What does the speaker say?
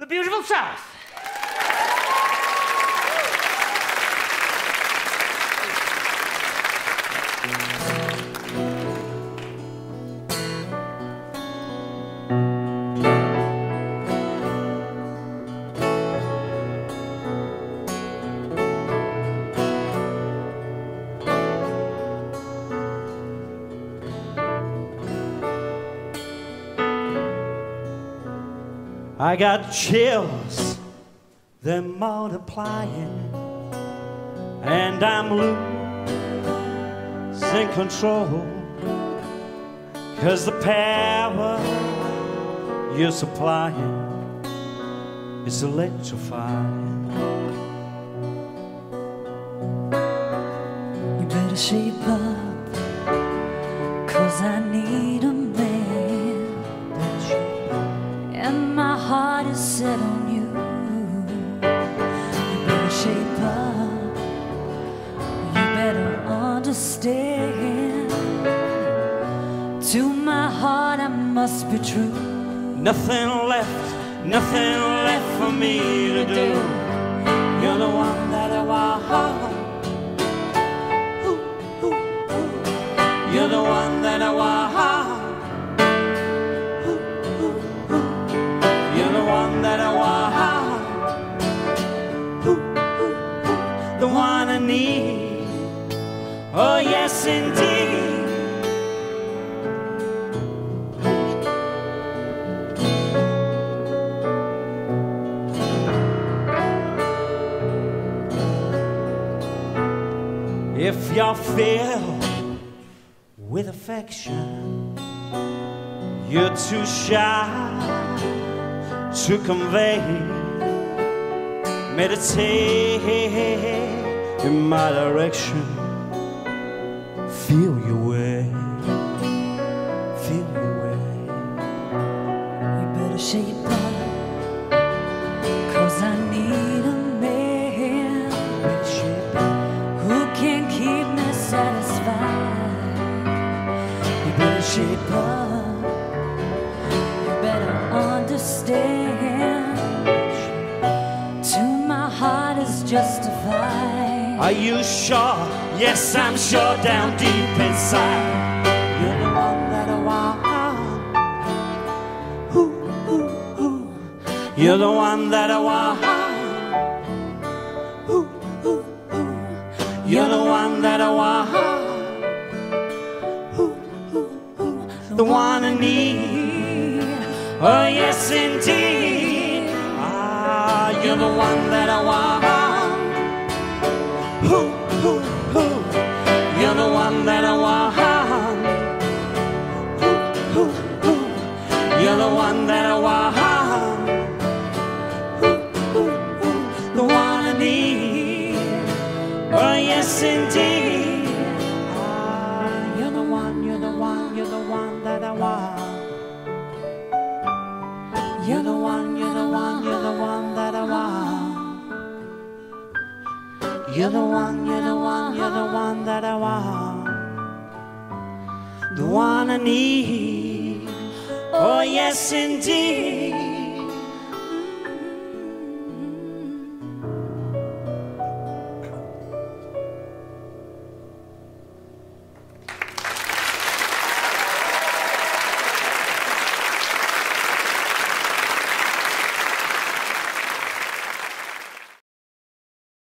the beautiful South. I got chills, they're multiplying, and I'm losing control. Cause the power you're supplying is electrifying. You better shape up, cause I need a heart is set on you. You better shape up, you better understand. To my heart, I must be true. Nothing left, nothing left for me to do. You're the one that I want. You're the one that I want. If you're filled with affection, you're too shy to convey. Meditate in my direction. Feel your way. Shape up, you better understand. To my heart is justified. Are you sure? Yes, I'm sure down deep inside. You're the one that I want. Ooh, ooh, ooh. You're the one that I want. Ooh, ooh, ooh. You're the one that I want. The one I need. Oh, yes, indeed. Ah, you're the one that I want. Ooh, ooh, ooh. You're the one that I want. Ooh, ooh, ooh. You're the one that I want. Ooh, ooh, ooh. The one I need. Oh, yes, indeed. You're the one, you're the one, you're the one that I want. The one I need. Oh, yes, indeed.